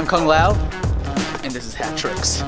I'm Kung Lao, and this is Hat Tricks.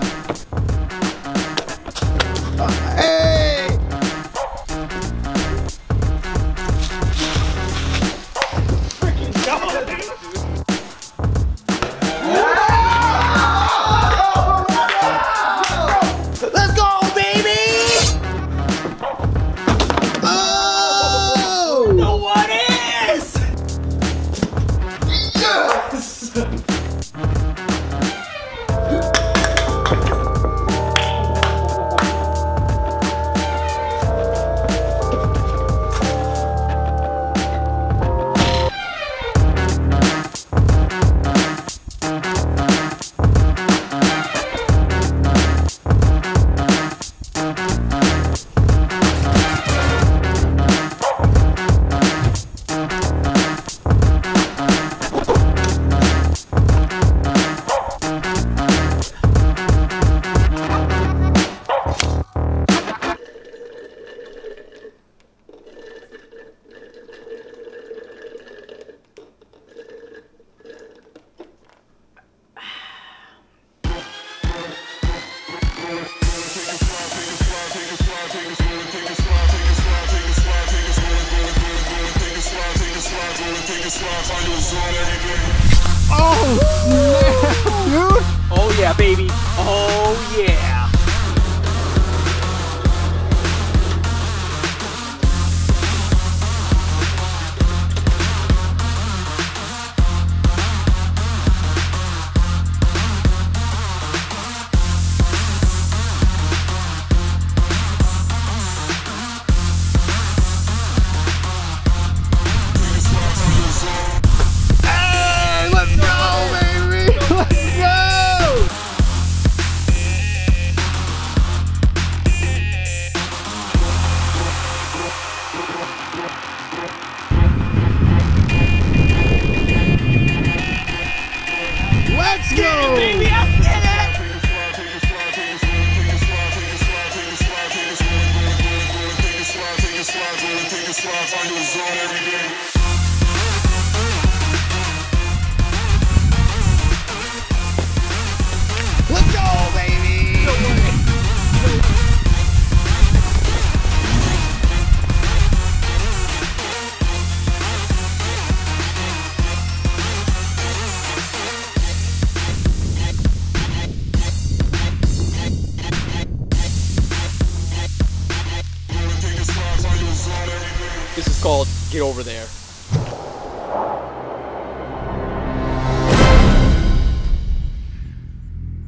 Oh man, dude. Oh, yeah, baby. Oh yeah. Let's go! Baby, This is called Get Over There.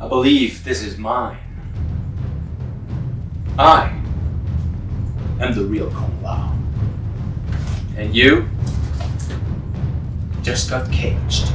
I believe this is mine. I am the real Kung Lao. And you just got caged.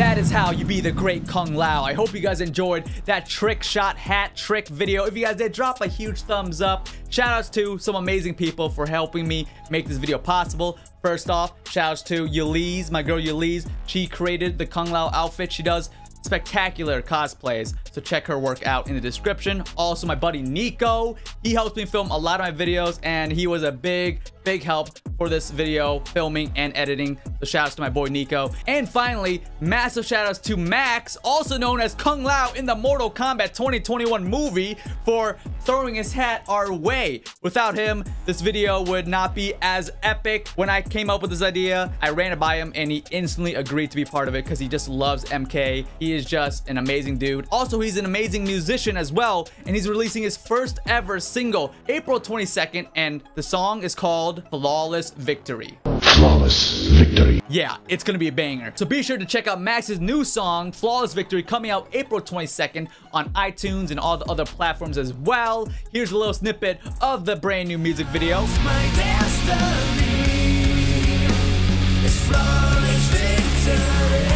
That is how you be the great Kung Lao. I hope you guys enjoyed that trick shot hat trick video. If you guys did, drop a huge thumbs up. Shout outs to some amazing people for helping me make this video possible. First off, shout outs to Yeliz, my girl Yeliz. She created the Kung Lao outfit. She does spectacular cosplays so check her work out in the description. Also my buddy niko he helps me film a lot of my videos and he was a big big help for this video filming and editing. So shout outs to my boy niko. And finally massive shout outs to max also known as kung lao in the mortal kombat 2021 movie for throwing his hat our way. Without him this video would not be as epic. When i came up with this idea i ran it by him and he instantly agreed to be part of it because he just loves mk he is just an amazing dude. Also he's an amazing musician as well and he's releasing his first ever single april 22nd and the song is called flawless victory Flawless victory. yeah, it's gonna be a banger. So be sure to check out Max's new song, Flawless Victory, coming out April 22nd on iTunes and all the other platforms as well. Here's a little snippet of the brand new music video. My destiny is flawless victory.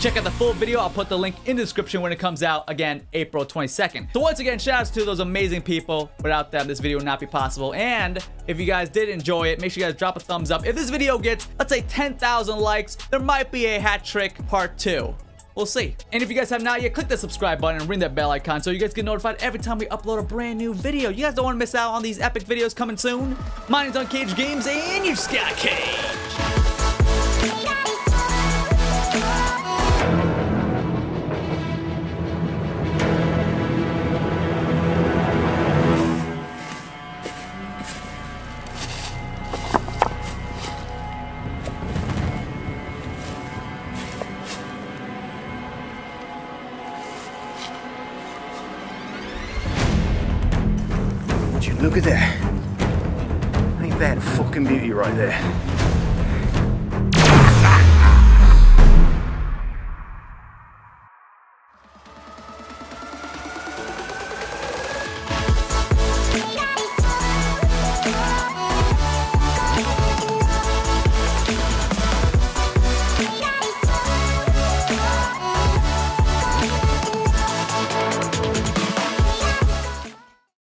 Check out the full video. I'll put the link in the description when it comes out again, April 22nd. So once again, shout outs to those amazing people. Without them, this video would not be possible. And if you guys did enjoy it, make sure you guys drop a thumbs up. If this video gets, let's say 10,000 likes, there might be a hat trick part two. We'll see. And if you guys have not yet, click the subscribe button and ring that bell icon so you guys get notified every time we upload a brand new video. You guys don't want to miss out on these epic videos coming soon. My name's Uncaged Gamez and you just got caged. at that. Ain't that fucking beauty right there?